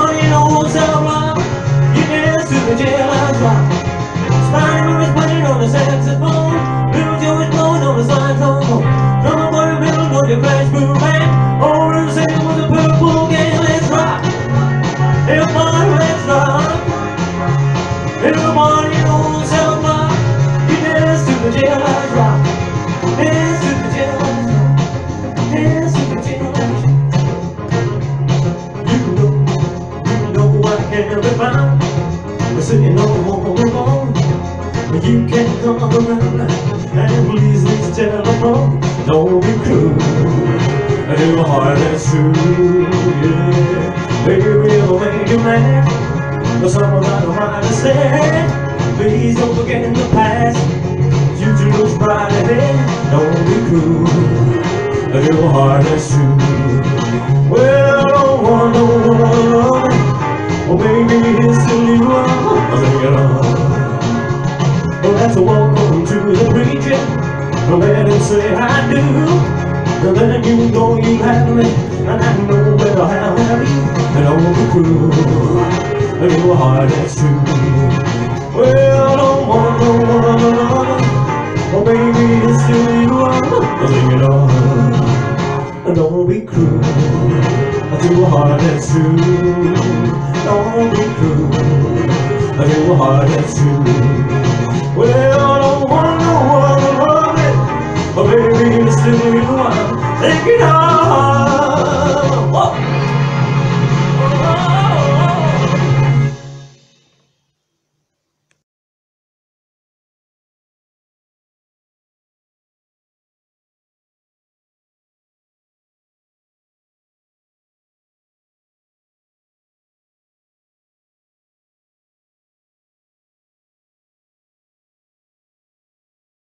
morning on South Rock, you can to the jailhouse. No more, no more. You can't come around and please this telephone. Don't be cruel. Your heart is true. Baby, it'll make you mad. But someone I don't understand. Please don't forget in the past. Future looks bright ahead. Don't be cruel. Your heart is true. I'll sing it. Well, that's a welcome to the preacher. Let him say I do. And then you know you have me, and I know that I have you. And all the crew, and your heart is true. Well, I don't want no one, oh baby, it's still you. I'm sing it on. Don't be cruel, and your heart is true. heart that's true. Well, I don't want no one to love me, but baby, you're the one thinking hard.